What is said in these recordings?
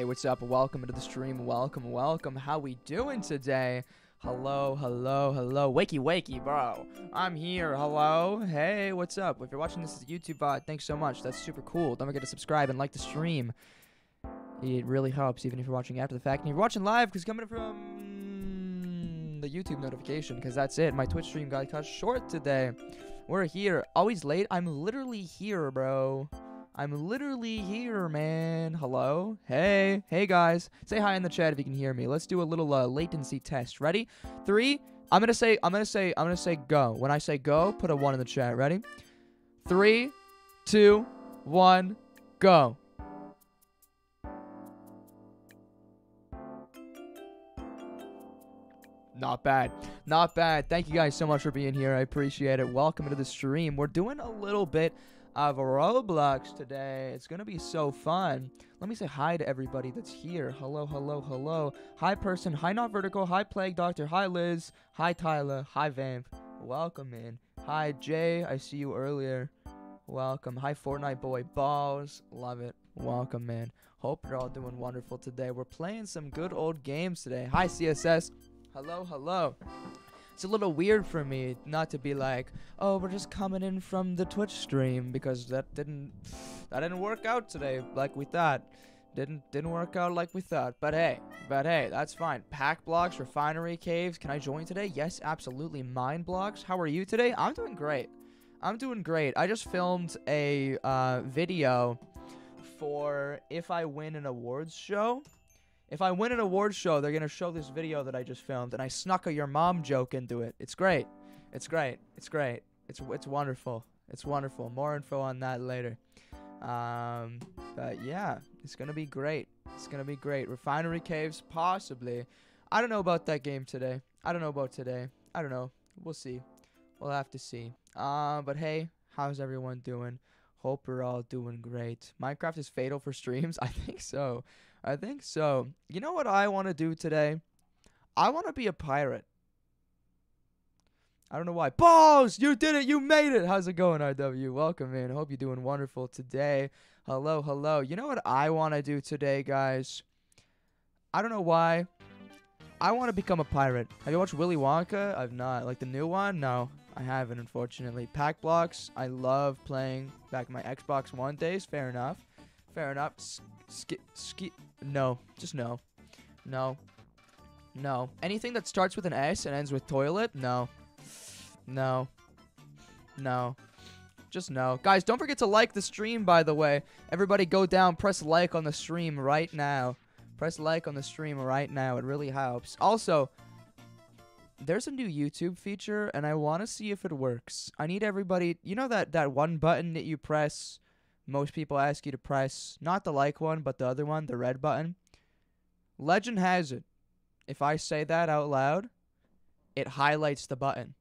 Hey, what's up? Welcome to the stream. Welcome, welcome. How we doing today? Hello, hello, hello. Wakey, wakey, bro. I'm here. Hello. Hey, what's up? If you're watching this as YouTube VOD, thanks so much. That's super cool. Don't forget to subscribe and like the stream. It really helps, even if you're watching after the fact. And you're watching live, because coming from the YouTube notification, because that's it. My Twitch stream got cut short today. We're here. Always late. I'm literally here, bro. I'm literally here, man. Hello? Hey. Hey, guys. Say hi in the chat if you can hear me. Let's do a little uh, latency test. Ready? Three. I'm gonna say. I'm gonna say. I'm gonna say go. When I say go, put a one in the chat. Ready? Three, two, one, go. Not bad. Not bad. Thank you guys so much for being here. I appreciate it. Welcome to the stream. We're doing a little bit of Roblox today. It's going to be so fun. Let me say hi to everybody that's here. Hello, hello, hello. Hi, person. Hi, Not Vertical. Hi, Plague Doctor. Hi, Liz. Hi, Tyler. Hi, Vamp. Welcome in. Hi, Jay. I see you earlier. Welcome. Hi, Fortnite Boy. Balls. Love it. Welcome, man. Hope you're all doing wonderful today. We're playing some good old games today. Hi, CSS. Hello, hello. It's a little weird for me not to be like, oh, we're just coming in from the Twitch stream because that didn't that didn't work out today like we thought. Didn't didn't work out like we thought. But hey, but hey, that's fine. Pack blocks, refinery caves. Can I join today? Yes, absolutely. Mine blocks. How are you today? I'm doing great. I'm doing great. I just filmed a uh, video for if I win an awards show. If I win an awards show, they're gonna show this video that I just filmed, and I snuck a your mom joke into it. It's great. It's great. It's great. It's it's wonderful. It's wonderful. More info on that later. Um, but yeah, it's gonna be great. It's gonna be great. Refinery caves, possibly. I don't know about that game today. I don't know about today. I don't know. We'll see. We'll have to see. Uh, but hey, how's everyone doing? Hope we're all doing great. Minecraft is fatal for streams. I think so. I think so. You know what I want to do today? I want to be a pirate. I don't know why. Balls! You did it! You made it! How's it going, RW? Welcome in. Hope you're doing wonderful today. Hello, hello. You know what I want to do today, guys? I don't know why. I want to become a pirate. Have you watched Willy Wonka? I've not. Like the new one? No, I haven't, unfortunately. Pack blocks. I love playing back my Xbox One days. Fair enough. Fair enough. Ski, ski, no, just no. No. No. Anything that starts with an S and ends with toilet? No. No. No. Just no. Guys, don't forget to like the stream, by the way. Everybody go down, press like on the stream right now. Press like on the stream right now. It really helps. Also, there's a new YouTube feature, and I want to see if it works. I need everybody... You know that, that one button that you press most people ask you to press not the like one, but the other one, the red button. Legend has it. If I say that out loud, it highlights the button.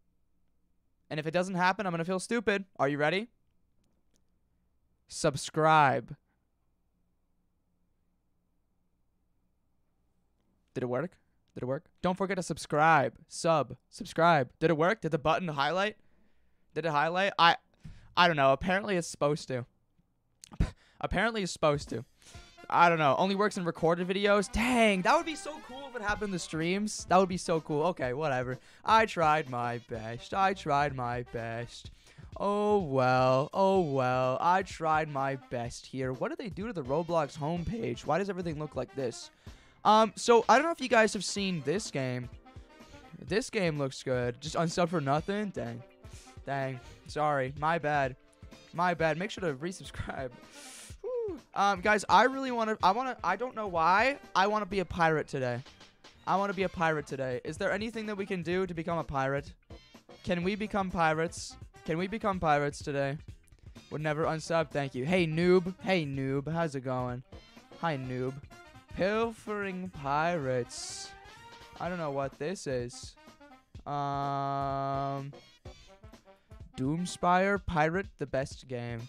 And if it doesn't happen, I'm going to feel stupid. Are you ready? Subscribe. Did it work? Did it work? Don't forget to subscribe. Sub. Subscribe. Did it work? Did the button highlight? Did it highlight? I I don't know. Apparently it's supposed to. Apparently it's supposed to. I don't know. Only works in recorded videos. Dang, that would be so cool if it happened in the streams. That would be so cool. Okay, whatever. I tried my best. I tried my best. Oh well. Oh well. I tried my best here. What did they do to the Roblox homepage? Why does everything look like this? Um, so I don't know if you guys have seen this game. This game looks good. Just unsub for nothing? Dang. Dang. Sorry. My bad. My bad. Make sure to resubscribe. Um, guys, I really want to. I want to. I don't know why. I want to be a pirate today. I want to be a pirate today. Is there anything that we can do to become a pirate? Can we become pirates? Can we become pirates today? Would never unsub. Thank you. Hey, noob. Hey, noob. How's it going? Hi, noob. Pilfering pirates. I don't know what this is. Um. Doomspire Pirate, the best game.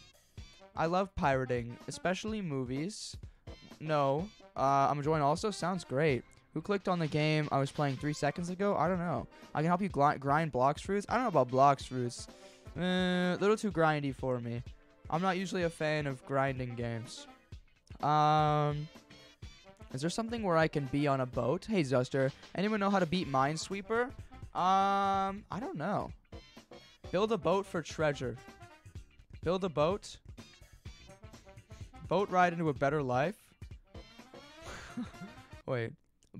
I love pirating, especially movies. No. Uh, I'm join also. Sounds great. Who clicked on the game I was playing three seconds ago? I don't know. I can help you grind Blox Fruits. I don't know about Blox Fruits. Eh, a little too grindy for me. I'm not usually a fan of grinding games. Um, Is there something where I can be on a boat? Hey, Zuster. Anyone know how to beat Minesweeper? Um, I don't know. Build a boat for treasure. Build a boat. Boat ride into a better life. Wait.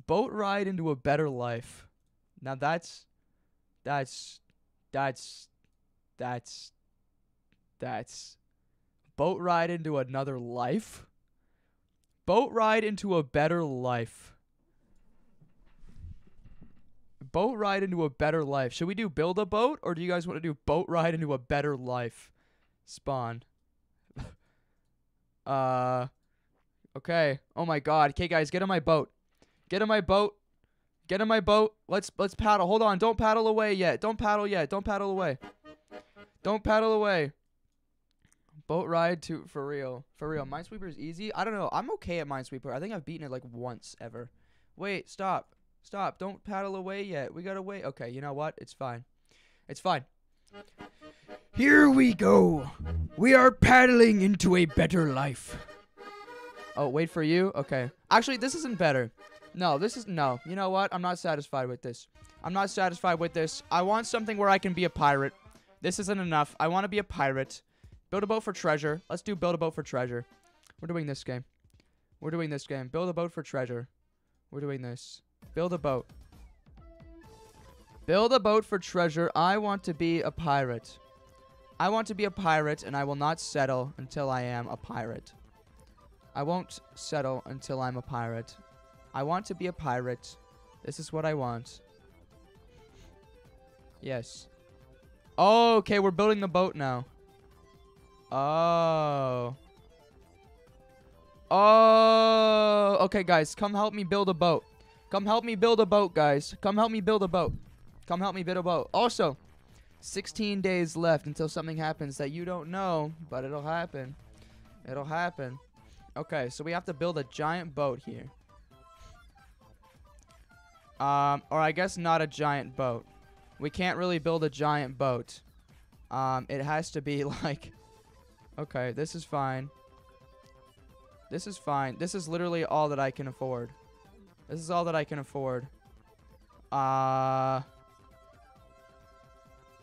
Boat ride into a better life. Now that's that's that's that's that's boat ride into another life. Boat ride into a better life. Boat ride into a better life. Should we do build a boat or do you guys want to do boat ride into a better life? Spawn. Uh Okay. Oh my god. Okay guys, get on my boat. Get in my boat. Get in my boat. Let's let's paddle. Hold on. Don't paddle away yet. Don't paddle yet. Don't paddle away. Don't paddle away. Boat ride to for real. For real. Minesweeper is easy. I don't know. I'm okay at Minesweeper. I think I've beaten it like once ever. Wait, stop. Stop. Don't paddle away yet. We gotta wait. Okay, you know what? It's fine. It's fine. Here we go. We are paddling into a better life. Oh, wait for you? Okay. Actually, this isn't better. No, this is no. You know what? I'm not satisfied with this. I'm not satisfied with this. I want something where I can be a pirate. This isn't enough. I want to be a pirate. Build a boat for treasure. Let's do build a boat for treasure. We're doing this game. We're doing this game. Build a boat for treasure. We're doing this. Build a boat. Build a boat for treasure. I want to be a pirate. I want to be a pirate, and I will not settle until I am a pirate. I won't settle until I'm a pirate. I want to be a pirate. This is what I want. Yes. Oh, okay, we're building the boat now. Oh. Oh. Okay, guys, come help me build a boat. Come help me build a boat, guys. Come help me build a boat. Come help me build a boat. Also, 16 days left until something happens that you don't know, but it'll happen. It'll happen. Okay, so we have to build a giant boat here. Um, or I guess not a giant boat. We can't really build a giant boat. Um, it has to be like... Okay, this is fine. This is fine. This is literally all that I can afford. This is all that I can afford. Uh...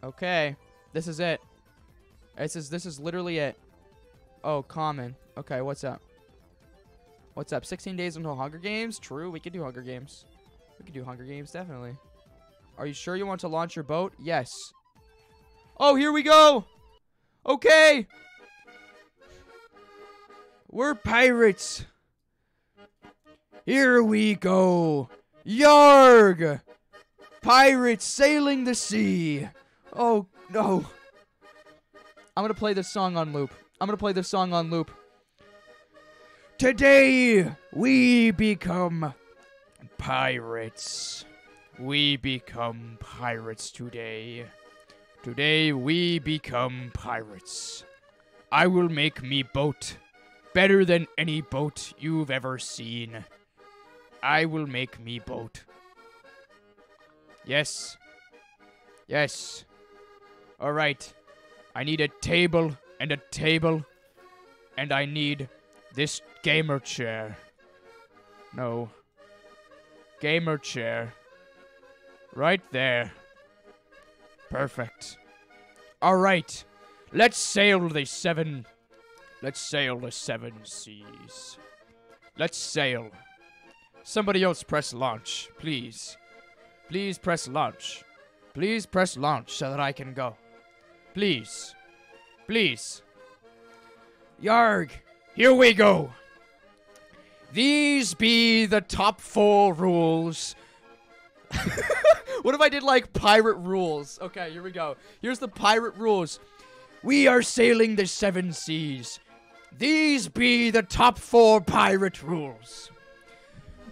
Okay. This is it. This is, this is literally it. Oh, common. Okay, what's up? What's up? 16 days until Hunger Games? True, we could do Hunger Games. We could do Hunger Games, definitely. Are you sure you want to launch your boat? Yes. Oh, here we go! Okay! We're pirates. Here we go. Yarg! Pirates sailing the sea. Oh, no. I'm gonna play this song on loop. I'm gonna play this song on loop. Today, we become pirates. We become pirates today. Today, we become pirates. I will make me boat better than any boat you've ever seen. I will make me boat. Yes. Yes. All right. I need a table and a table. And I need this gamer chair. No. Gamer chair. Right there. Perfect. All right. Let's sail the seven. Let's sail the seven seas. Let's sail. Somebody else press launch, please. Please press launch. Please press launch so that I can go. Please. Please. Yarg, here we go. These be the top four rules. what if I did like pirate rules? Okay, here we go. Here's the pirate rules. We are sailing the seven seas. These be the top four pirate rules.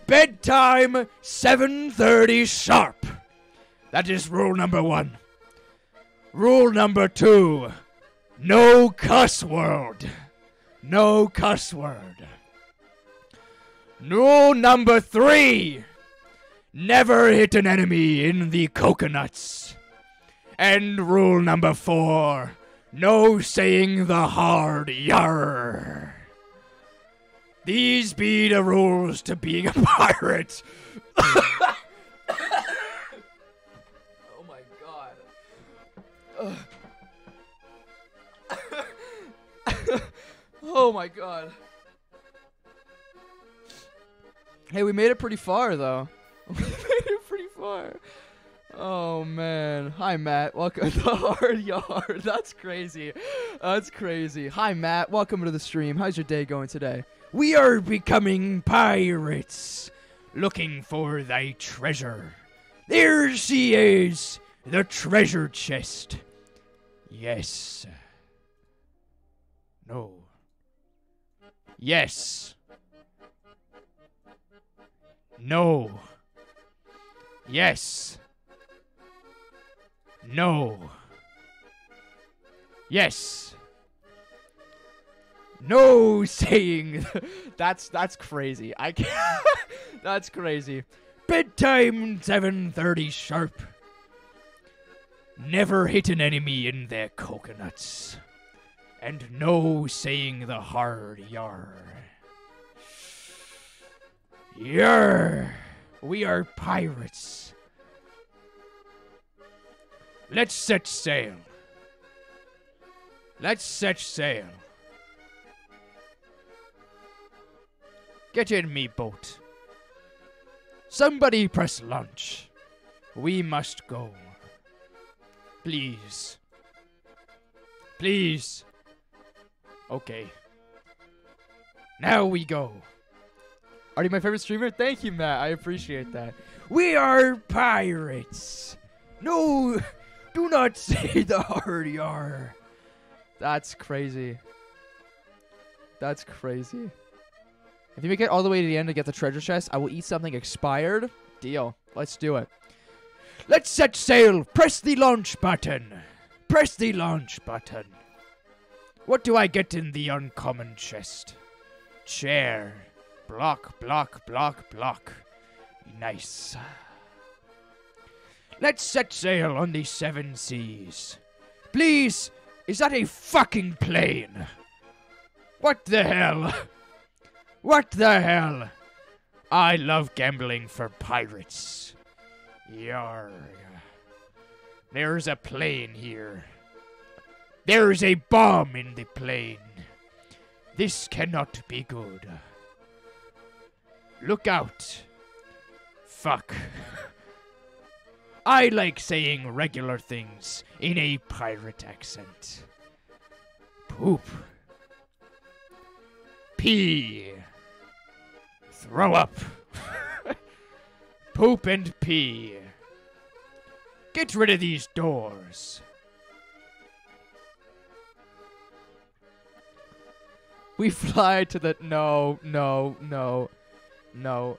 Bedtime 7:30 sharp. That is rule number 1. Rule number 2. No cuss word. No cuss word. Rule number 3. Never hit an enemy in the coconuts. And rule number 4. No saying the hard yar. These be the rules to being a pirate. oh my god. Hey, we made it pretty far though. We made it pretty far. Oh man. Hi Matt. Welcome to the hard yard. That's crazy. That's crazy. Hi Matt. Welcome to the stream. How's your day going today? We are becoming pirates, looking for thy treasure. There she is, the treasure chest. Yes. No. Yes. No. Yes. No. Yes. No saying. that's that's crazy. I can't. that's crazy. Bedtime 7:30 sharp. Never hit an enemy in their coconuts. And no saying the hard yar. Yar. We are pirates. Let's set sail. Let's set sail. Get in me boat. Somebody press launch. We must go. Please. Please. Okay. Now we go. Are you my favorite streamer? Thank you, Matt. I appreciate that. We are pirates. No, do not say the hard yar. That's crazy. That's crazy. If you make it all the way to the end to get the treasure chest, I will eat something expired. Deal. Let's do it. Let's set sail. Press the launch button. Press the launch button. What do I get in the uncommon chest? Chair. Block, block, block, block. Nice. Let's set sail on the seven seas. Please, is that a fucking plane? What the hell? What the hell? I love gambling for pirates. Yarg. There's a plane here. There's a bomb in the plane. This cannot be good. Look out. Fuck. I like saying regular things in a pirate accent. Poop. Pee. Throw up. Poop and pee. Get rid of these doors. We fly to the no, no, no, no.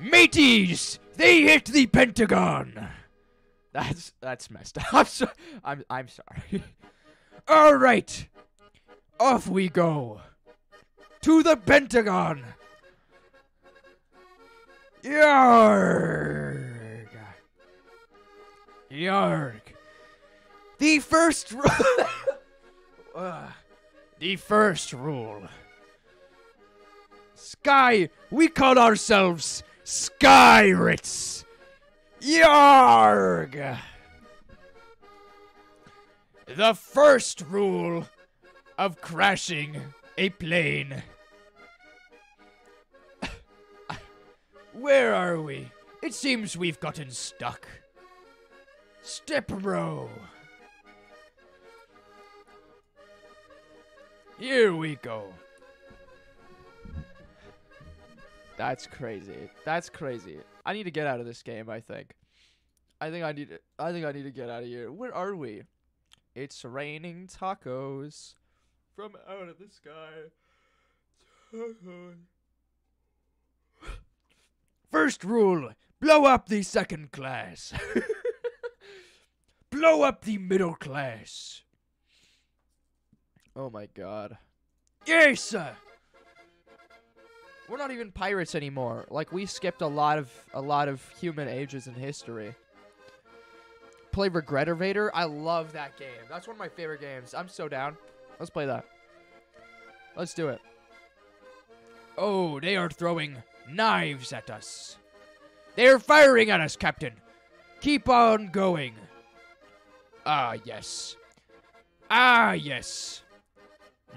Mateys! They hit the Pentagon! That's that's messed up. I'm so, I'm I'm sorry. All right. Off we go. To the Pentagon. Yarg. Yarg. The first rule. Ugh. the first rule. Sky, we call ourselves Skyrits. Yarg. The first rule of crashing a plane. Where are we? It seems we've gotten stuck. Step bro. Here we go. That's crazy. That's crazy. I need to get out of this game. I think. I think I need. To, I think I need to get out of here. Where are we? It's raining tacos from out of the sky. Tacos. First rule blow up the second class. blow up the middle class. Oh my god. Yes, sir. We're not even pirates anymore. Like we skipped a lot of a lot of human ages in history. Play Regretevator. I love that game. That's one of my favorite games. I'm so down. Let's play that. Let's do it. Oh, they are throwing knives at us. They're firing at us, Captain. Keep on going. Ah, yes. Ah, yes.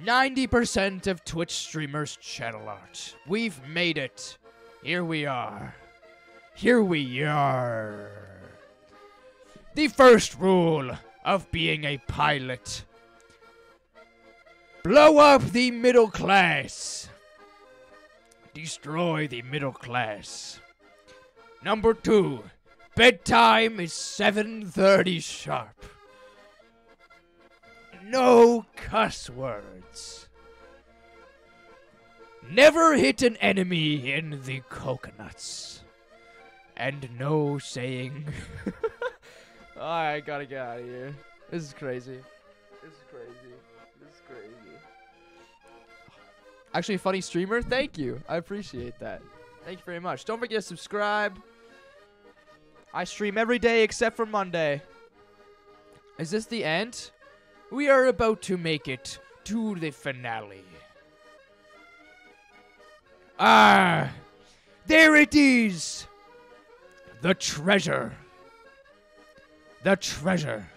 90% of Twitch streamers' channel art. We've made it. Here we are. Here we are. The first rule of being a pilot blow up the middle class. Destroy the middle class. Number two, bedtime is 7.30 sharp. No cuss words. Never hit an enemy in the coconuts. And no saying. I gotta get out of here. This is crazy. This is crazy. Actually, funny streamer. Thank you. I appreciate that. Thank you very much. Don't forget to subscribe. I stream every day except for Monday. Is this the end? we are about to make it to the finale. Ah, there it is. The treasure. The treasure.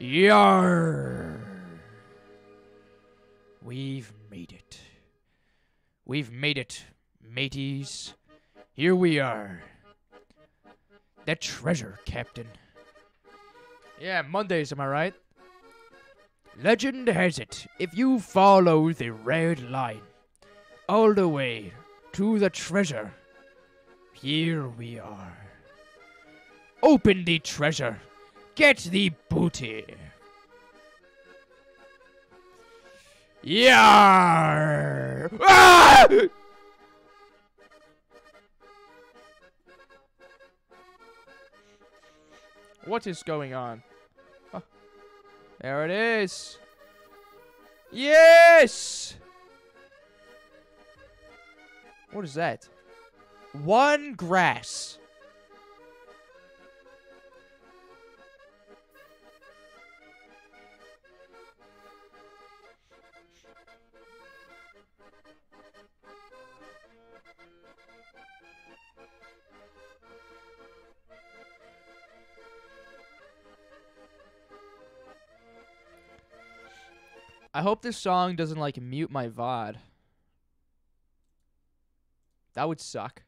Yar. We've made it. We've made it, mateys. Here we are. The treasure, Captain. Yeah, Mondays. Am I right? Legend has it, if you follow the red line all the way to the treasure, here we are. Open the treasure. Get the booty. Yar! Ah! What is going on? There it is. Yes! What is that? One grass. I hope this song doesn't like mute my VOD. That would suck.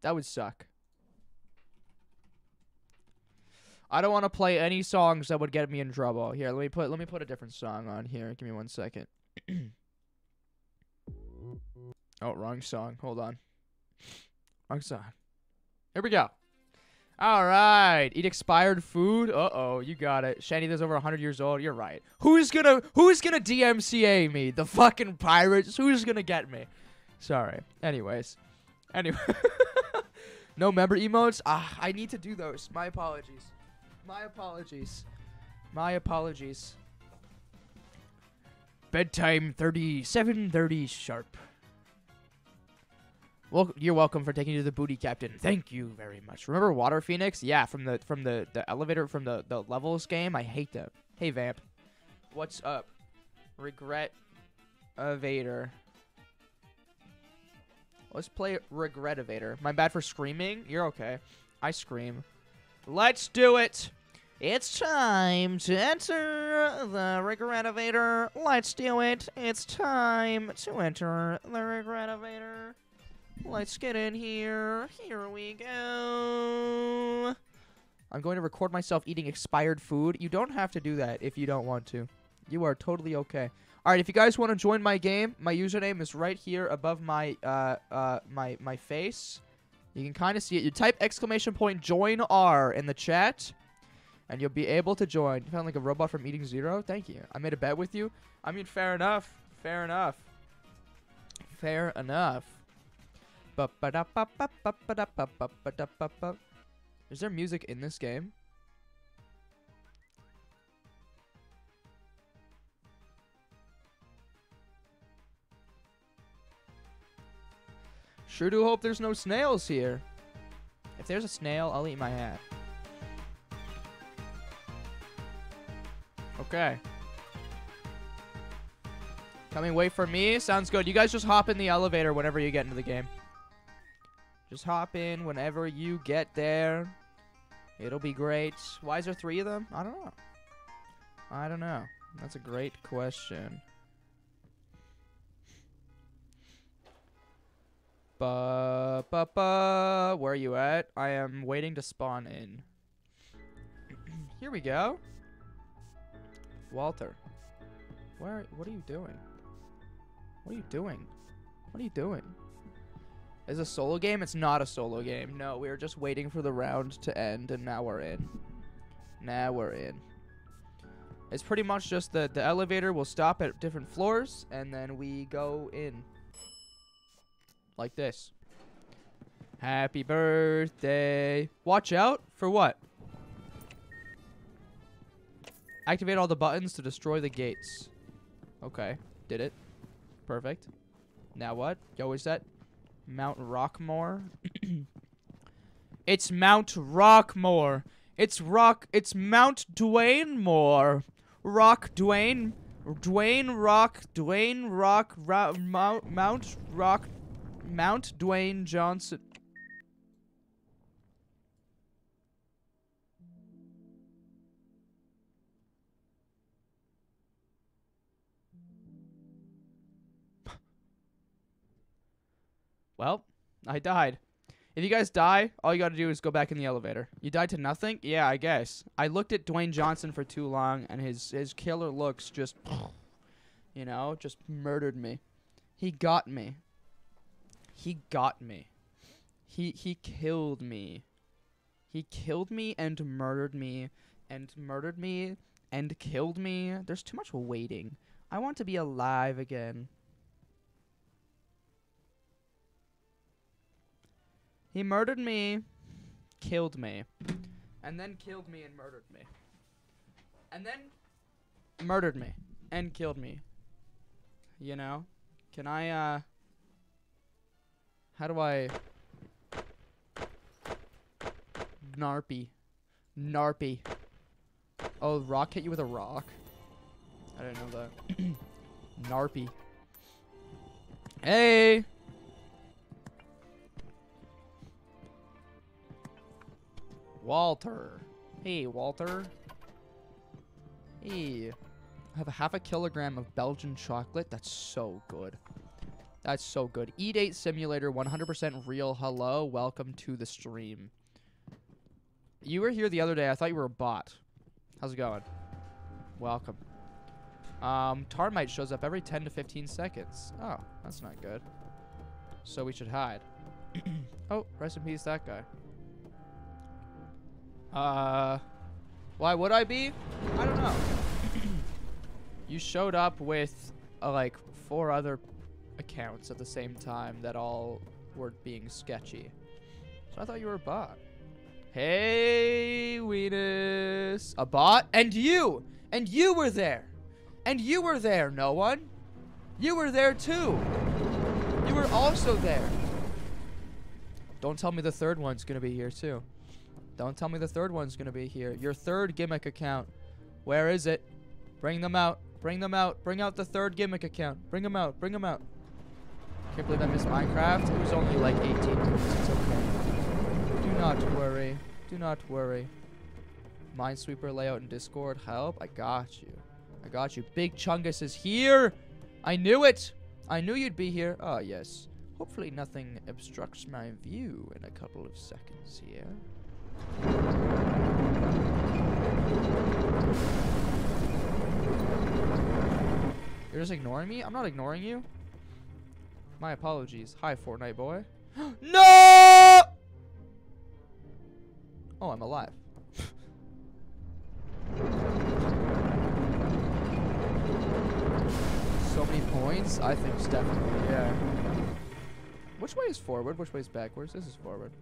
That would suck. I don't want to play any songs that would get me in trouble. Here, let me put let me put a different song on here. Give me one second. oh, wrong song. Hold on. Wrong song. Here we go. All right. Eat expired food. Uh oh, you got it. Shandy that's over 100 years old. You're right. Who's gonna Who's gonna DMCA me? The fucking pirates. Who's gonna get me? Sorry. Anyways. Anyway. no member emotes. Ah, I need to do those. My apologies. My apologies. My apologies. Bedtime 37:30 sharp. Well, you're welcome for taking you to the booty, Captain. Thank you very much. Remember Water Phoenix? Yeah, from the from the the elevator from the the levels game. I hate that. Hey, Vamp. What's up? Regret Evader. Let's play Regretevator. My bad for screaming. You're okay. I scream. Let's do it. It's time to enter the Regretevator. Let's do it. It's time to enter the Regretevator. Let's get in here. Here we go. I'm going to record myself eating expired food. You don't have to do that if you don't want to. You are totally okay. All right, if you guys want to join my game, my username is right here above my uh uh my my face. You can kind of see it. You type exclamation point join R in the chat, and you'll be able to join. You found like a robot from Eating Zero. Thank you. I made a bet with you. I mean, fair enough. Fair enough. Fair enough. Is there music in this game? Sure do hope there's no snails here. If there's a snail, I'll eat my hat. Okay. Coming wait for me? Sounds good. You guys just hop in the elevator whenever you get into the game. Just hop in whenever you get there. It'll be great. Why is there three of them? I don't know. I don't know. That's a great question. Ba ba ba. Where are you at? I am waiting to spawn in. Here we go. Walter. Where? What are you doing? What are you doing? What are you doing? Is a solo game? It's not a solo game. No, we were just waiting for the round to end, and now we're in. Now we're in. It's pretty much just the the elevator will stop at different floors, and then we go in. Like this. Happy birthday. Watch out for what? Activate all the buttons to destroy the gates. Okay, did it. Perfect. Now what? Yo, is that Mount Rockmore? it's Mount Rockmore. It's Rock. It's Mount Dwayne Moore. Rock Dwayne. Dwayne Rock. Dwayne Rock. Ro Mount, Mount Rock. Mount Dwayne Johnson. Well, I died. If you guys die, all you gotta do is go back in the elevator. You died to nothing? Yeah, I guess. I looked at Dwayne Johnson for too long, and his his killer looks just, you know, just murdered me. He got me. He got me. He he killed me. He killed me and murdered me and murdered me and killed me. There's too much waiting. I want to be alive again. He murdered me, killed me, and then killed me and murdered me. And then murdered me and killed me. You know? Can I, uh. How do I. Gnarpy. Narpy. Oh, rock hit you with a rock? I didn't know that. Gnarpy. Hey! Walter. Hey, Walter. Hey. I have a half a kilogram of Belgian chocolate. That's so good. That's so good. E Date Simulator, 100% real. Hello. Welcome to the stream. You were here the other day. I thought you were a bot. How's it going? Welcome. Um, Tarmite shows up every 10 to 15 seconds. Oh, that's not good. So we should hide. oh, rest in peace, that guy. Uh, why would I be? I don't know. you showed up with uh, like four other accounts at the same time that all were being sketchy. So I thought you were a bot. Hey, Weenus. A bot? And you! And you were there! And you were there, no one! You were there too! You were also there! Don't tell me the third one's gonna be here too. Don't tell me the third one's gonna be here. Your third gimmick account. Where is it? Bring them out. Bring them out. Bring out the third gimmick account. Bring them out. Bring them out. Can't believe I missed Minecraft. It was only like 18 minutes. It's okay. Do not worry. Do not worry. Minesweeper layout in Discord. Help. I got you. I got you. Big Chungus is here. I knew it. I knew you'd be here. Oh, yes. Hopefully nothing obstructs my view in a couple of seconds here. You're just ignoring me? I'm not ignoring you. My apologies. Hi, Fortnite boy. no! Oh, I'm alive. so many points? I think it's definitely, yeah. Which way is forward? Which way is backwards? This is forward.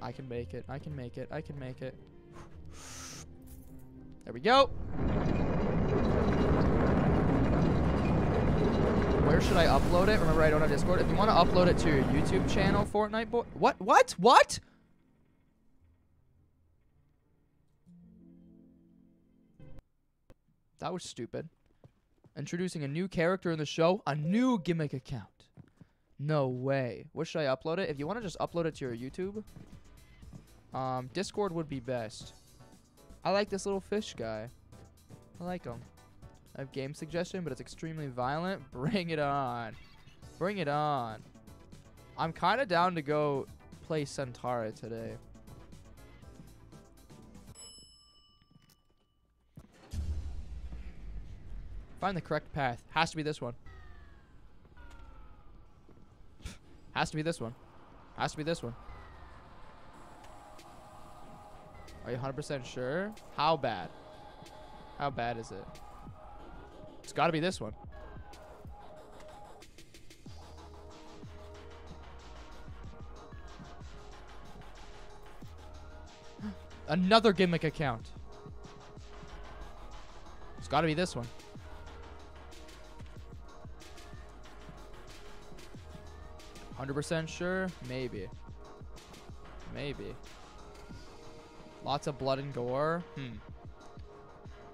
I can make it. I can make it. I can make it. There we go. Where should I upload it? Remember, I don't have Discord. If you want to upload it to your YouTube channel, Fortnite boy. What? What? What? That was stupid. Introducing a new character in the show, a new gimmick account. No way. Where should I upload it? If you want to just upload it to your YouTube, um, Discord would be best. I like this little fish guy. I like him. I have game suggestion, but it's extremely violent. Bring it on. Bring it on. I'm kind of down to go play Centaura today. Find the correct path. Has to be this one. Has to be this one. Has to be this one. Are you 100% sure? How bad? How bad is it? It's got to be this one. Another gimmick account. It's got to be this one. Hundred percent sure? Maybe. Maybe. Lots of blood and gore. Hmm.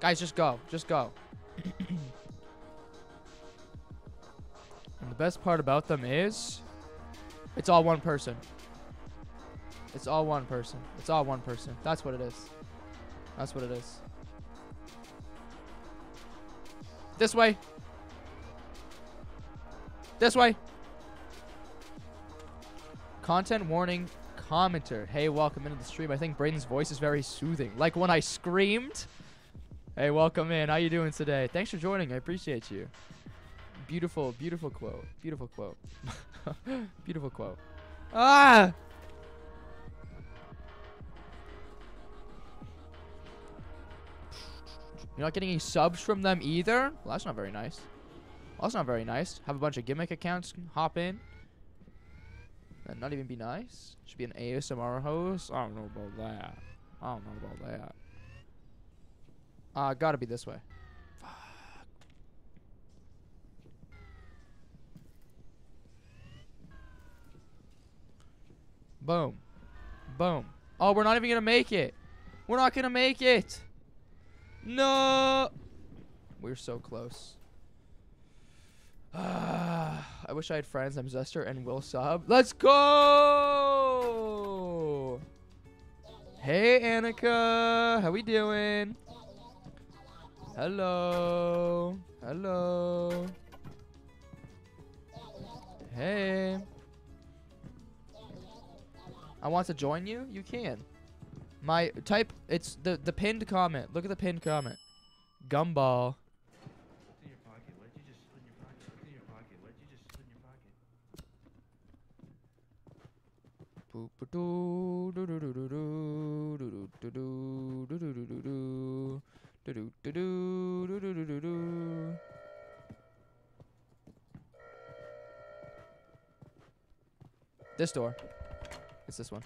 Guys, just go. Just go. and the best part about them is it's all one person. It's all one person. It's all one person. That's what it is. That's what it is. This way. This way. Content warning commenter. Hey, welcome into the stream. I think Braden's voice is very soothing. Like when I screamed. Hey, welcome in. How you doing today? Thanks for joining. I appreciate you. Beautiful, beautiful quote. Beautiful quote. beautiful quote. Ah! You're not getting any subs from them either? Well, that's not very nice. Well, that's not very nice. Have a bunch of gimmick accounts hop in. And not even be nice? Should be an ASMR host? I don't know about that. I don't know about that. Uh, gotta be this way. Fuck. Boom. Boom. Oh, we're not even gonna make it. We're not gonna make it. No. We're so close. I wish I had friends. I'm Zester and Will Sub. Let's go! Hey, Annika. How we doing? Hello. Hello. Hey. I want to join you? You can. My type, it's the, the pinned comment. Look at the pinned comment. Gumball. This door. It's this one.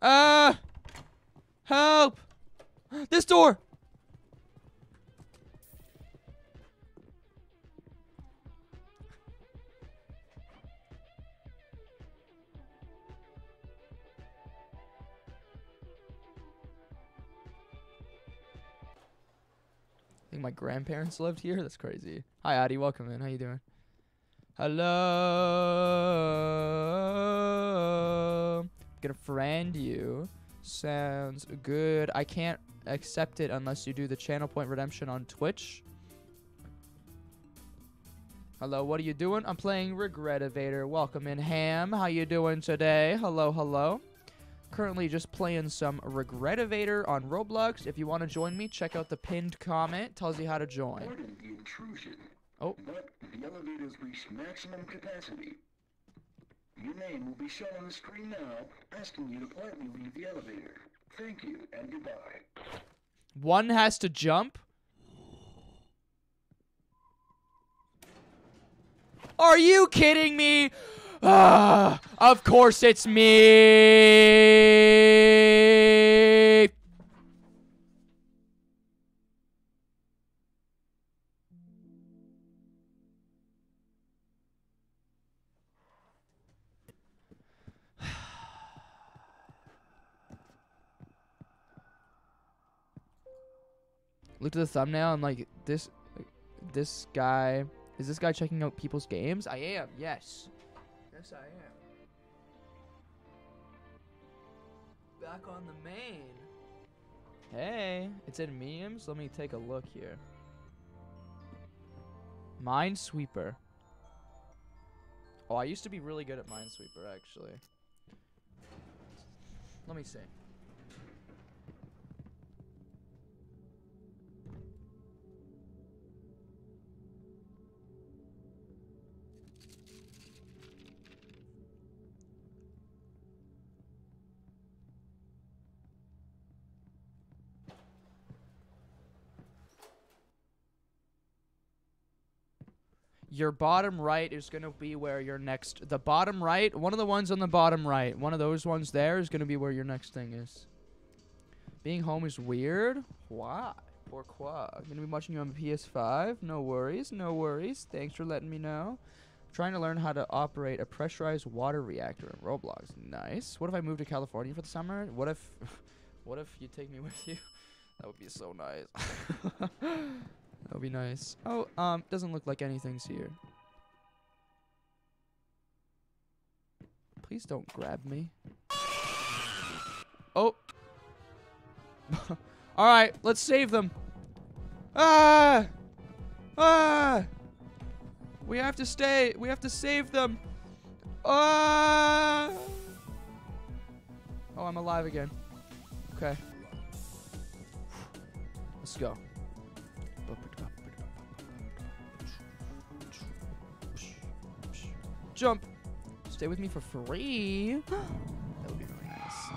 Ah! Help! This door! My grandparents lived here. That's crazy. Hi, Addie. Welcome in. How you doing? Hello. Gonna friend you. Sounds good. I can't accept it unless you do the channel point redemption on Twitch. Hello, what are you doing? I'm playing Regretevator. Welcome in, Ham. How you doing today? Hello, hello. Currently just playing some Regretevator on Roblox. If you want to join me, check out the pinned comment. Tells you how to join. The intrusion. Oh. But the elevator's reached maximum capacity. Your name will be shown on the screen now, asking you to politely leave the elevator. Thank you, and goodbye. One has to jump? Are you kidding me? Ah, of course it's me. Look at the thumbnail and like this this guy is this guy checking out people's games? I am, yes. Yes, I am. Back on the main. Hey, it's in memes. Let me take a look here. Minesweeper. Oh, I used to be really good at Minesweeper, actually. Let me see. Your bottom right is going to be where your next the bottom right one of the ones on the bottom right one of those ones there is going to be where your next thing is. Being home is weird. Why? Pourquoi i'm going to be watching you on ps5 no worries no worries. Thanks for letting me know. Trying to learn how to operate a pressurized water reactor in roblox. Nice. What if i move to california for the summer? What if what if you take me with you? That would be so nice That would be nice. Oh, um, doesn't look like anything's here. Please don't grab me. Oh. All right, let's save them. Ah! Ah! We have to stay. We have to save them. Ah! Oh, I'm alive again. Okay. Let's go. Jump. Stay with me for free. that would be really nice.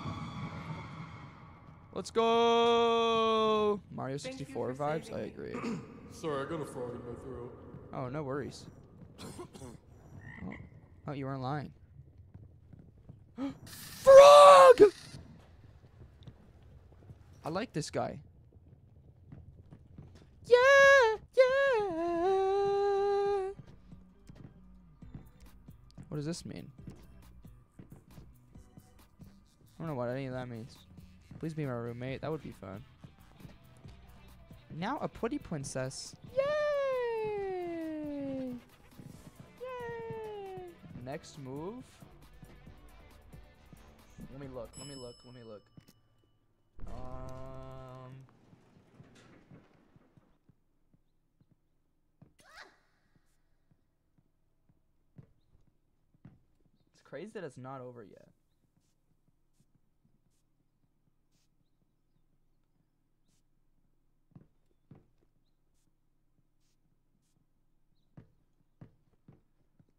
Let's go. Mario 64 vibes. I agree. Sorry, I got a frog in my throat. Oh, no worries. oh. oh, you weren't lying. Frog! I like this guy. Yeah, yeah. What does this mean? I don't know what any of that means. Please be my roommate. That would be fun. Now a putty princess. Yay! Yay! Next move. Let me look. Let me look. Let me look. Um. Crazy that it's not over yet.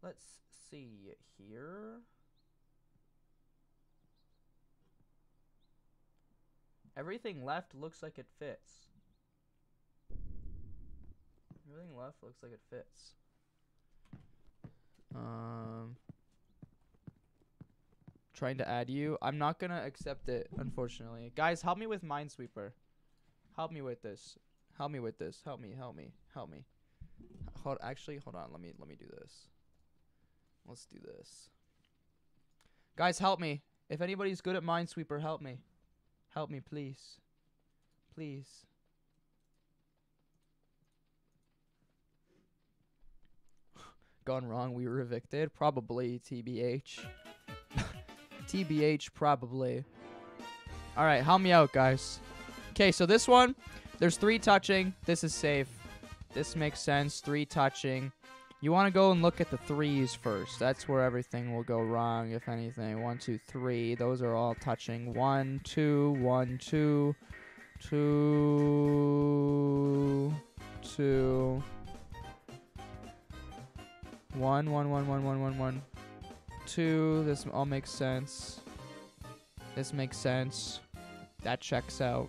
Let's see here. Everything left looks like it fits. Everything left looks like it fits. Um trying to add you. I'm not gonna accept it, unfortunately. Guys, help me with Minesweeper. Help me with this. Help me with this. Help me, help me, help me. Hold actually, hold on, let me let me do this. Let's do this. Guys, help me. If anybody's good at Minesweeper, help me. Help me, please. Please. Gone wrong, we were evicted. Probably TBH. TBH, probably. Alright, help me out, guys. Okay, so this one, there's three touching. This is safe. This makes sense. Three touching. You want to go and look at the threes first. That's where everything will go wrong, if anything. One, two, three. Those are all touching. One, two, one, two, two, two. One, one, one, one, one, one, one. Two. This all makes sense. This makes sense. That checks out.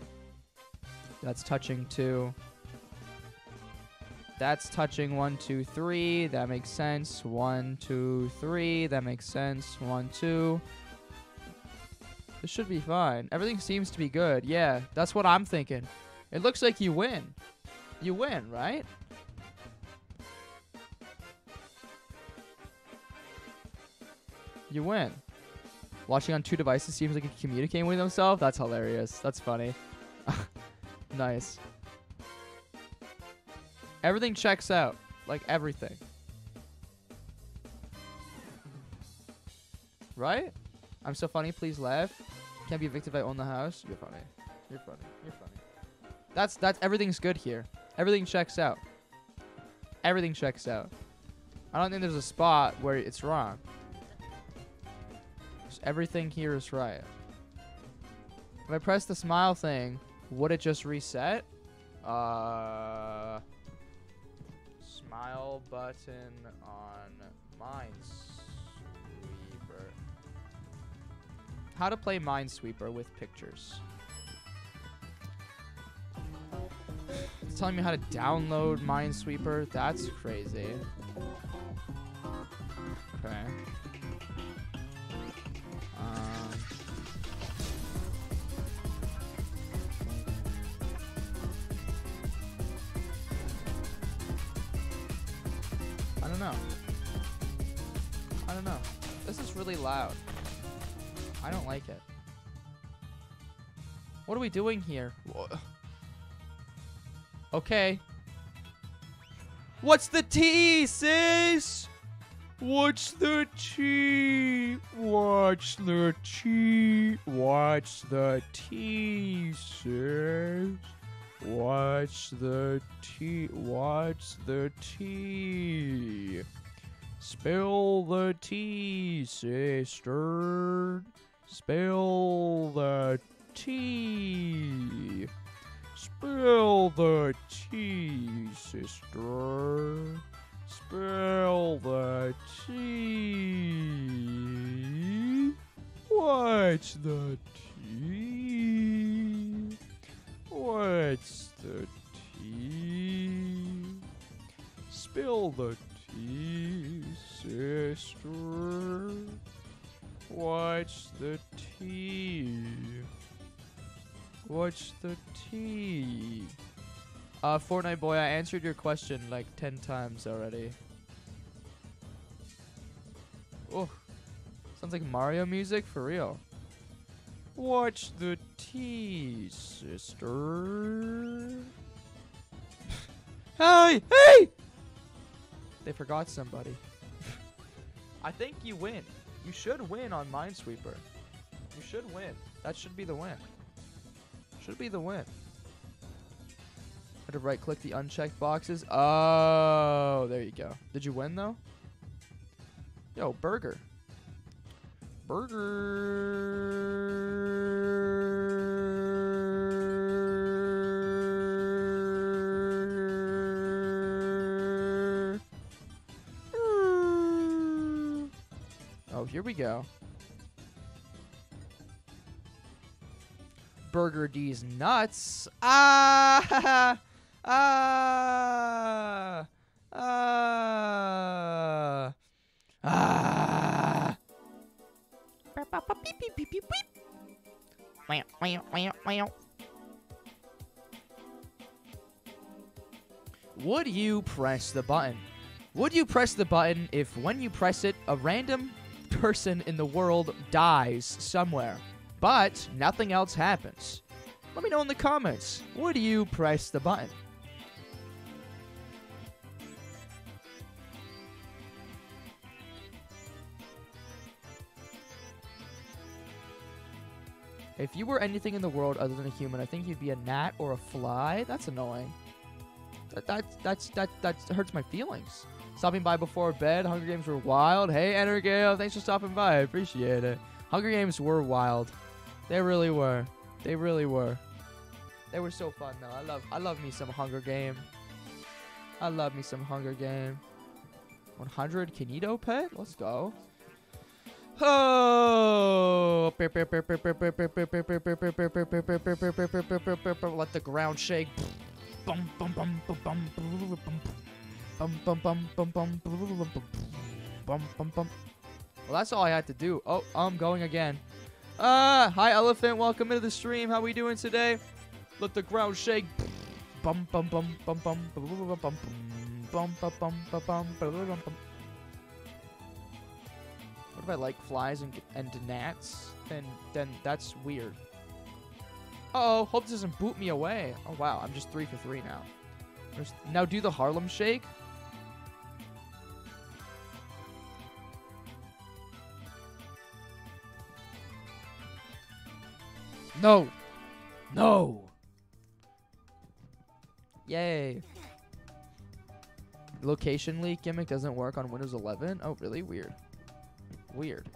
That's touching two. That's touching one, two, three. That makes sense. One, two, three. That makes sense. One, two. This should be fine. Everything seems to be good. Yeah, that's what I'm thinking. It looks like you win. You win, right? You win. Watching on two devices seems like you're communicating with himself. That's hilarious. That's funny. nice. Everything checks out. Like everything. Right? I'm so funny, please laugh. Can't be evicted if I own the house. You're funny. You're funny. You're funny. That's that's everything's good here. Everything checks out. Everything checks out. I don't think there's a spot where it's wrong. Everything here is right. If I press the smile thing, would it just reset? Uh, smile button on Minesweeper. How to play Minesweeper with pictures. It's telling me how to download Minesweeper. That's crazy. Okay. Um, I don't know. I don't know. This is really loud. I don't like it. What are we doing here? Okay. What's the T, sis? What's the T? What's the T? What's the T, sis? What's the T? What's the T? Spill the tea, sister. Spill the tea. Spill the tea, sister. Spill the tea. What's the tea? What's the tea? Spill the tea, sister. What's the tea? What's the tea? Uh, Fortnite boy, I answered your question like 10 times already. Oh, sounds like Mario music for real. Watch the tea, sister? hey, hey! They forgot somebody. I think you win. You should win on Minesweeper. You should win. That should be the win. Should be the win. Had to right click the unchecked boxes. Oh, there you go. Did you win though? Yo, burger. Burger. Oh, here we go. Burger D's nuts. Ah! Ah! Ah! Ah! Would you press the button? Would you press the button if when you press it, a random person in the world dies somewhere, but nothing else happens? Let me know in the comments. Would you press the button? If you were anything in the world other than a human, I think you'd be a gnat or a fly. That's annoying. That that that's that that hurts my feelings. Stopping by before bed. Hunger Games were wild. Hey, Energale, thanks for stopping by. I appreciate it. Hunger Games were wild. They really were. They really were. They were so fun though. I love I love me some Hunger Game. I love me some Hunger Game. 100 Kinito pet? Let's go. Oh! Let the ground shake. Well, that's all I had to do. Oh, I'm going again. Ah, hi Elephant. Welcome into the stream. How we doing today? Let the ground shake. Bum bum bum bum bum bum bum bum bum bum bum bum bum bum. What if I like flies and and gnats? Then then that's weird. Uh oh, hope this doesn't boot me away. Oh wow, I'm just three for three now. There's, now do the Harlem Shake. No. No. Yay. Location leak gimmick doesn't work on Windows 11. Oh, really? Weird. Weird.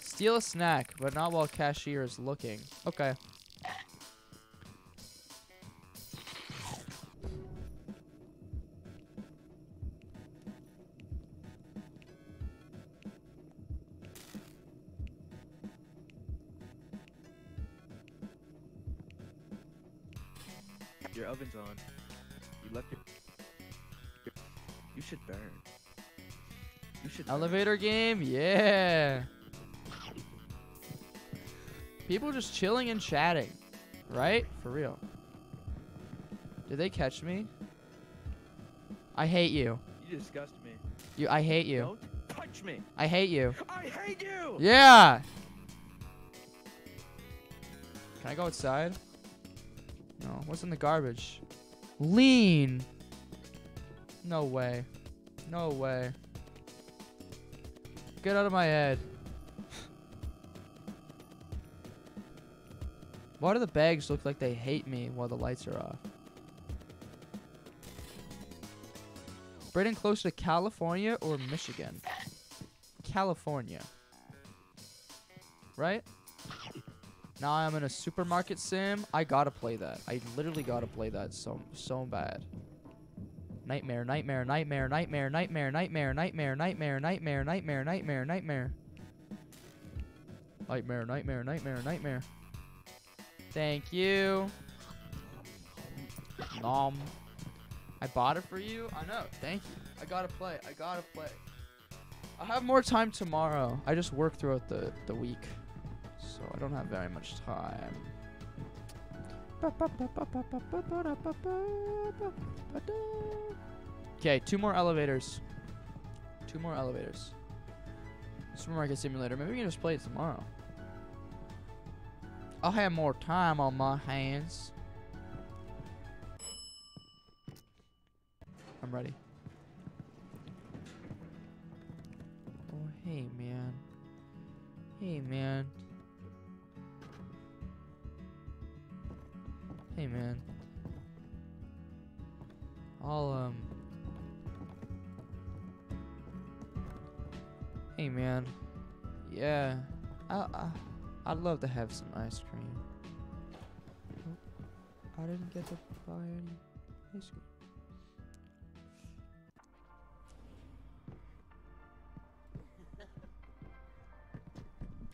Steal a snack, but not while cashier is looking. Okay. Elevator game? Yeah. People just chilling and chatting. Right? For real. Did they catch me? I hate you. You disgust me. You I hate you. Don't touch me. I hate you. I hate you. Yeah. Can I go outside? No. What's in the garbage? Lean. No way. No way. Get out of my head. Why do the bags look like they hate me while the lights are off? Britain closer to California or Michigan? California. Right? Now I'm in a supermarket sim. I gotta play that. I literally gotta play that so so bad. Nightmare, nightmare, nightmare, nightmare, nightmare, nightmare, nightmare, nightmare, nightmare, nightmare, nightmare, nightmare. Nightmare, nightmare, nightmare, nightmare. Thank you. Nom. I bought it for you. I know. Thank you. I gotta play. I gotta play. I'll have more time tomorrow. I just work throughout the, the week. So I don't have very much time. Okay, two more elevators. Two more elevators. Supermarket simulator. Maybe we can just play it tomorrow. I'll have more time on my hands. I'm ready. Oh, hey, man. Hey, man. Hey, man. I'll, um... Hey, man. Yeah. I, I, I'd love to have some ice cream. Oh, I didn't get to buy any ice cream.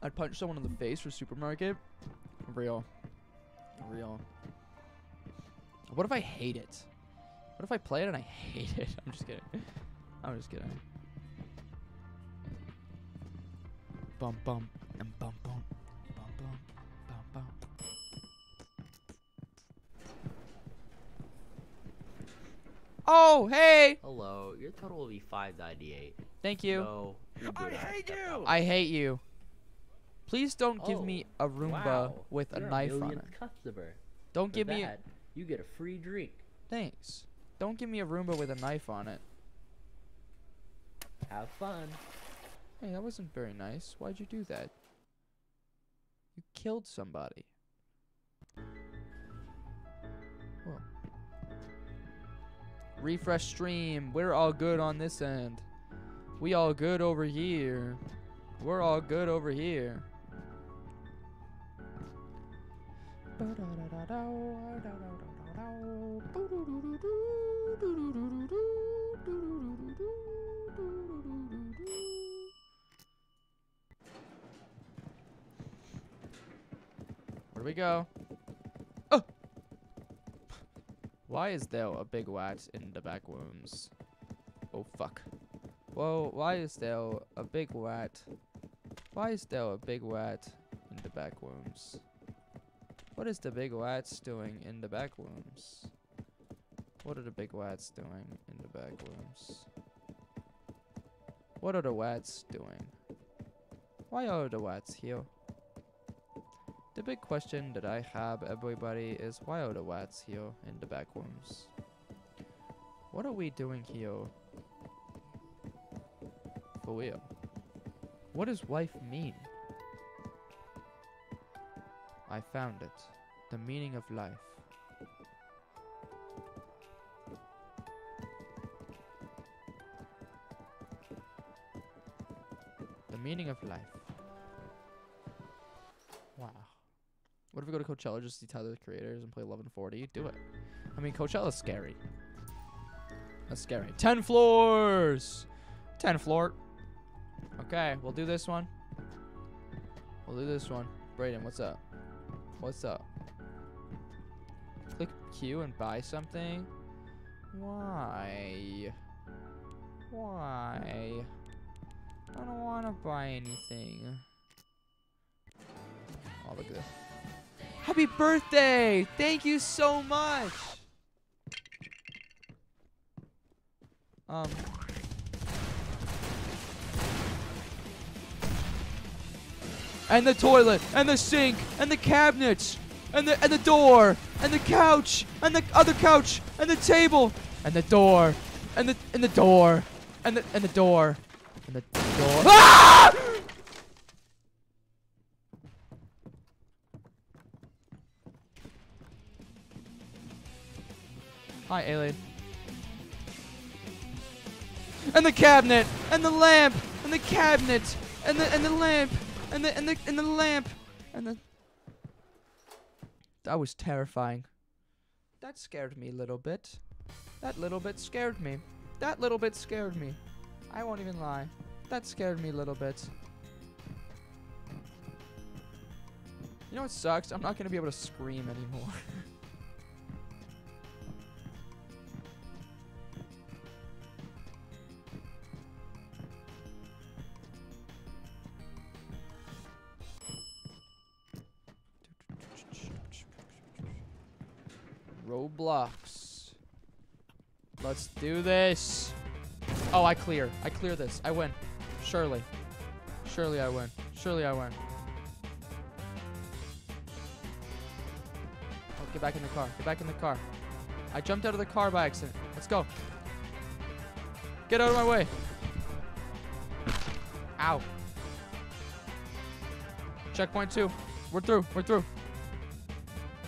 I'd punch someone in the face for supermarket. Real. Real. What if I hate it? What if I play it and I hate it? I'm just kidding. I'm just kidding. Bum bum and bum bum bum bum bum bum. Oh, hey! Hello, your total will be 598. Thank you. So, I hate you. I hate you. Please don't give me Oh, a Roomba wow. with a You're knife our on it. customer. Don't For give me. You get a free drink. Thanks. Don't give me a Roomba with a knife on it. Have fun. Hey, that wasn't very nice. Why'd you do that? You killed somebody. Whoa. Refresh stream. We're all good on this end. We all good over here. We're all good over here. We go? Oh! Why is there a big rat in the back rooms? Oh fuck. Well, why is there a big rat? Why is there a big rat in the back rooms? What is the big rats doing in the back rooms? What are the big wats doing in the back rooms? What are the wats doing? Why are the wats here? The big question that I have, everybody, is why are the wats here in the back rooms? What are we doing here? For real. What does life mean? I found it. The meaning of life. The meaning of life. We go to Coachella just to see Tyler the Creators and play 1140? Do it. I mean, Coachella's scary. That's scary. 10 floors! 10 floor. Okay, we'll do this one. We'll do this one. Braden, what's up? What's up? Click Q and buy something? Why? Why? I don't want to buy anything. Oh, look at this. Happy birthday! Thank you so much! Um. And the toilet, and the sink, and the cabinets, and the and the door, and the couch, and the other couch, and the table, and the door, and the and the door, and the and the door, and the door. Ah! Alien. And the cabinet, and the lamp, and the cabinet, and the and the lamp, and the and the and the lamp, and the. That was terrifying. That scared me a little bit. That little bit scared me. That little bit scared me. I won't even lie. That scared me a little bit. You know what sucks? I'm not gonna be able to scream anymore. Roblox. Let's do this. Oh, I clear. I clear this. I win. Surely. Surely I win. Surely I win. Oh, get back in the car. Get back in the car. I jumped out of the car by accident. Let's go. Get out of my way. Ow. Checkpoint two. We're through. We're through.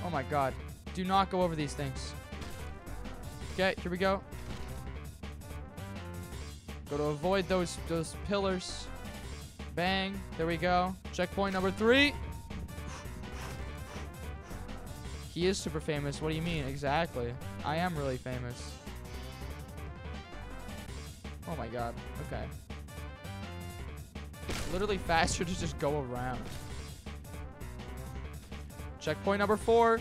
Oh my god. Do not go over these things. Okay, here we go. Go to avoid those those pillars. Bang. There we go. Checkpoint number three. He is super famous. What do you mean? Exactly. I am really famous. Oh my god. Okay. Literally faster to just go around. Checkpoint number four.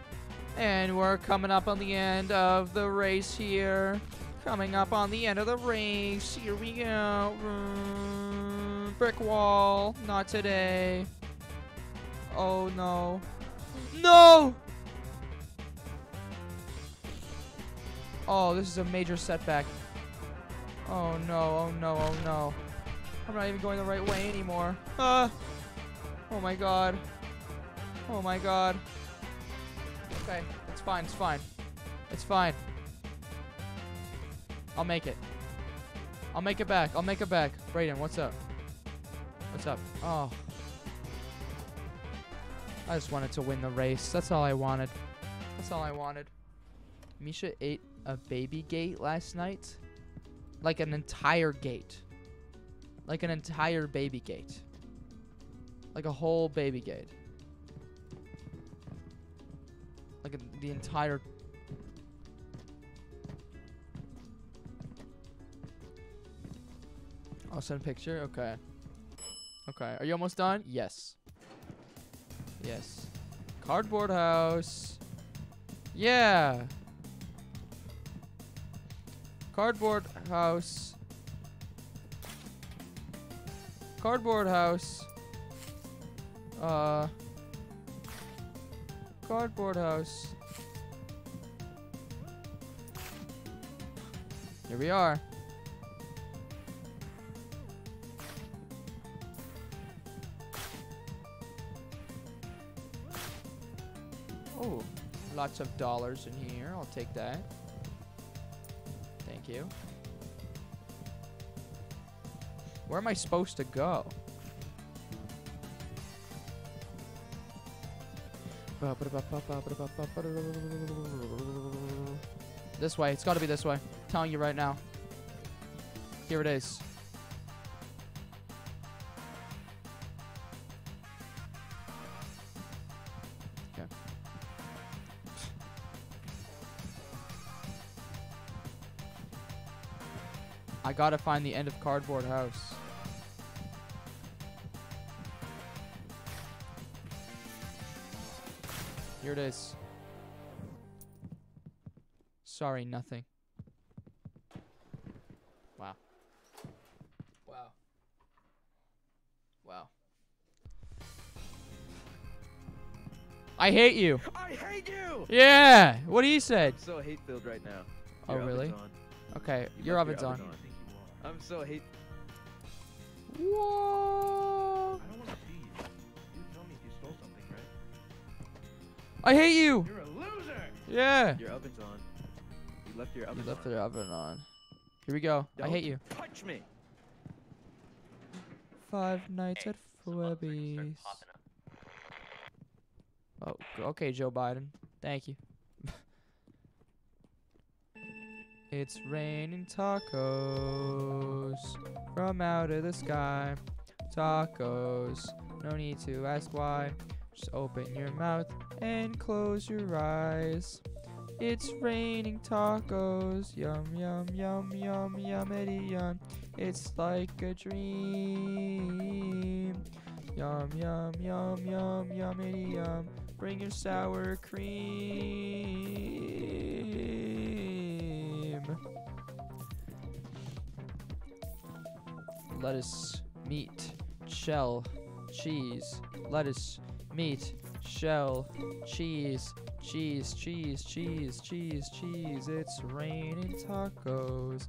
And we're coming up on the end of the race here. Coming up on the end of the race. Here we go. Mm, Brick wall. Not today. Oh no. No! Oh, this is a major setback. Oh no, oh no, oh no. I'm not even going the right way anymore. Ah! Oh my god. Oh my god. Okay, it's fine, it's fine. It's fine. I'll make it. I'll make it back. I'll make it back. Braden, what's up? What's up? Oh. I just wanted to win the race. That's all I wanted. That's all I wanted. Misha ate a baby gate last night. Like an entire gate. Like an entire baby gate. Like a whole baby gate. Like the entire... I'll send picture? Okay. Okay. Are you almost done? Yes. Yes. Cardboard house. Yeah. Cardboard house. Cardboard house. Uh... Cardboard house. Here we are. Oh, lots of dollars in here. I'll take that. Thank you. Where am I supposed to go? This way. It's got to be this way. I'm telling you right now. Here it is. Okay. I gotta find the end of Cardboard House. Here it is. Sorry, nothing. Wow. Wow. Wow. I hate you. I hate you! Yeah. What he said. I'm so hate filled right now. Oh, Your really? on. Okay, You your oven's on. I'm so hate. Whoa. I hate you. You're a loser! Yeah. Your oven's on. You left your oven You left on. the oven on. Here we go. I hate you. Touch me! Five nights at So motherfuckers start Fwebby's. popping up. Oh, okay, Joe Biden. Thank you. it's raining tacos from out of the sky. Tacos. No need to ask why. Just open your mouth and close your eyes. It's raining tacos. Yum, yum, yum, yum, yummity, yum. It's like a dream. Yum, yum, yum, yum, yummity, yum. Bring your sour cream. Lettuce, meat, shell, cheese. Lettuce, meat, shell, cheese, cheese, cheese, cheese, cheese, cheese. It's raining tacos.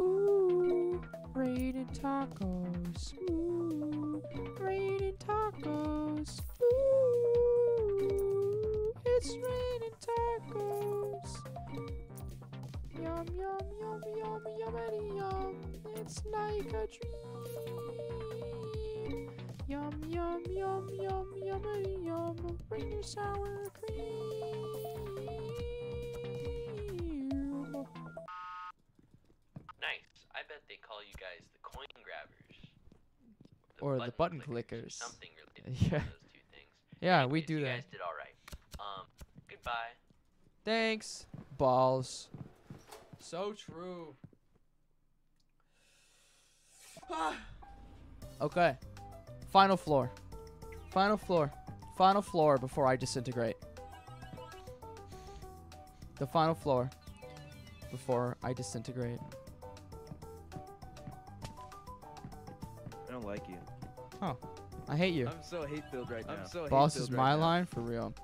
Ooh, raining tacos. Ooh, raining tacos. Ooh, it's raining tacos. Yum, yum, yum, yum, yummity, yum. It's like a dream. Yum, yum, yum, yum, yummity, yum. Bring your sour cream. Nice. I bet they call you guys the coin grabbers. Or the button clickers. or Something related to Yeah. those two things. Yeah, we do you that. You guys did all right. Um, goodbye. Thanks, balls. So true. okay. Final floor. Final floor. Final floor before I disintegrate. The final floor before I disintegrate. I don't like you. Oh, I hate you. I'm so hate filled right now. I'm so Boss hate-filled is right my now. line for real.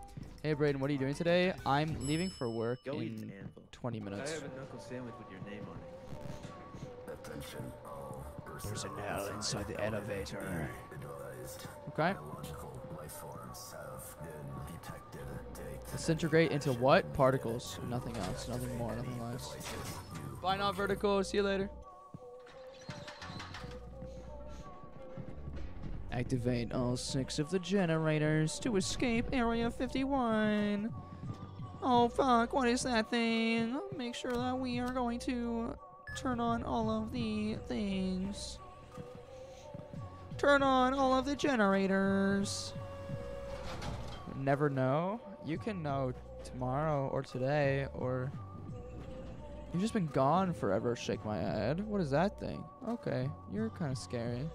Hey Braden, what are you doing today? I'm leaving for work Go in anvil. 20 I minutes. have a knuckle sandwich with your name on it. Attention all There's an L inside the elevator. Okay. biological life forms have been detected. Take Disintegrate into what? Particles. Nothing else. Nothing more. Nothing less. Bye now, vertical. See you later. Activate all six of the generators to escape Area 51. Oh fuck, what is that thing? Make sure that we are going to turn on all of the things. Turn on all of the generators. Never know. You can know tomorrow or today or You've just been gone forever, shake my head. What is that thing? Okay, you're kind of scary.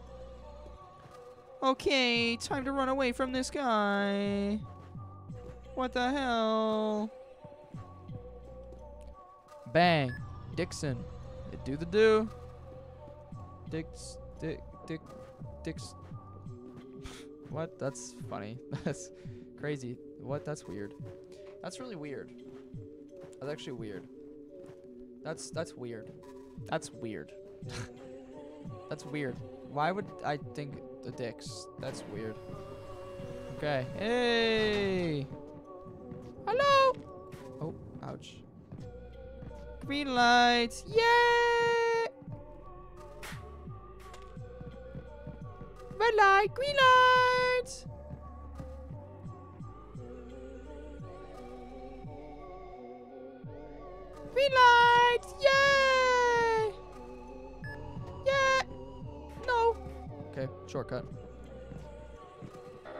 Okay, time to run away from this guy. What the hell? Bang. Dixon. Do the do. Dix. Dick. Dick. Dix. What? That's funny. That's crazy. What? That's weird. That's really weird. That's actually weird. That's that's weird. That's weird. that's weird. Why would I think the dicks? That's weird. Okay. Hey. Hello. Oh, ouch. Green lights. Yay! Light. Green light. Green light! Yay! Yeah! No! Okay, shortcut.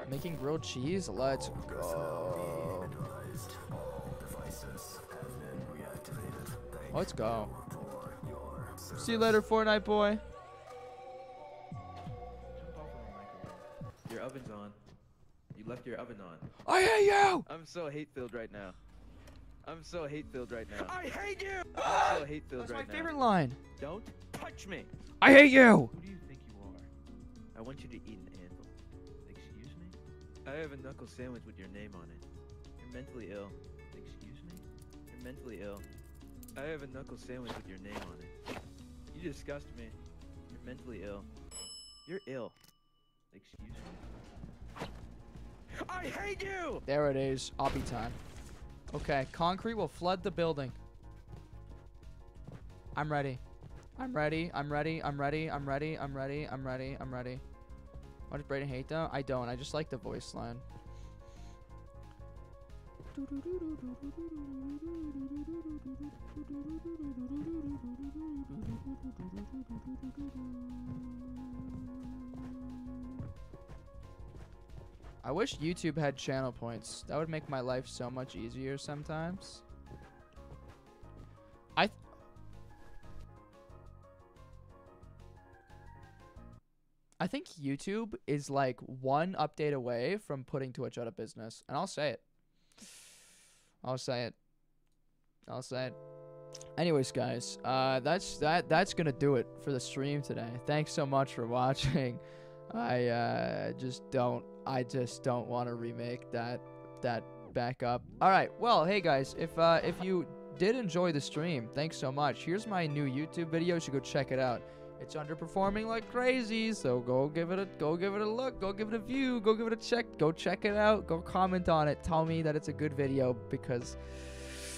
Making grilled cheese? Let's go. Let's go. See you later, Fortnite boy. Left your oven on. I hate you! I'm so hate filled right now. I'm so hate filled right now. I hate you! I'm so ah! hate filled That's my right now. favorite line. Don't touch me. I hate you! Who do you think you are? I want you to eat an anvil. Excuse me? I have a knuckle sandwich with your name on it. You're mentally ill. Excuse me? You're mentally ill. I have a knuckle sandwich with your name on it. You disgust me. You're mentally ill. You're ill. Excuse me? I hate you! There it is. Obby time. Okay, concrete will flood the building. I'm ready. I'm ready. I'm ready. I'm ready. I'm ready. I'm ready. I'm ready. I'm ready. What does Braden hate though? I don't. I just like the voice line. I wish YouTube had channel points. That would make my life so much easier sometimes. I I think YouTube is like one update away from putting Twitch out of business, and I'll say it. I'll say it. I'll say it. Anyways, guys, uh, that's that. That's gonna do it for the stream today. Thanks so much for watching. I uh, just don't. I just don't want to remake that that back up. All right. Well, hey guys, if uh, if you did enjoy the stream, thanks so much. Here's my new YouTube video. You should go check it out. It's underperforming like crazy, so go give it a go give it a look, go give it a view, go give it a check, go check it out, go comment on it, tell me that it's a good video because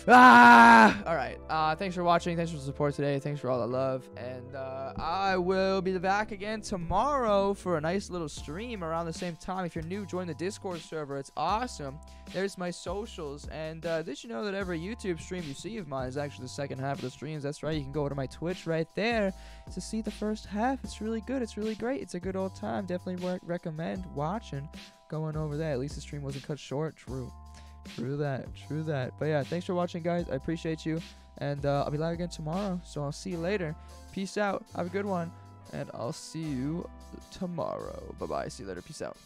ah all right. Uh thanks for watching, thanks for the support today, thanks for all the love, and uh, I will be back again tomorrow for a nice little stream around the same time. If you're new, join the Discord server. It's awesome. There's my socials, and uh, did you know that every YouTube stream you see of mine is actually the second half of the streams? That's right. You can go to my Twitch right there to see the first half. It's really good. It's really great. It's a good old time. Definitely recommend watching, going over there. At least the stream wasn't cut short. True. True that. True that. But yeah, thanks for watching, guys. I appreciate you. And uh, I'll be live again tomorrow. So I'll see you later. Peace out. Have a good one. And I'll see you tomorrow. Bye bye. See you later. Peace out.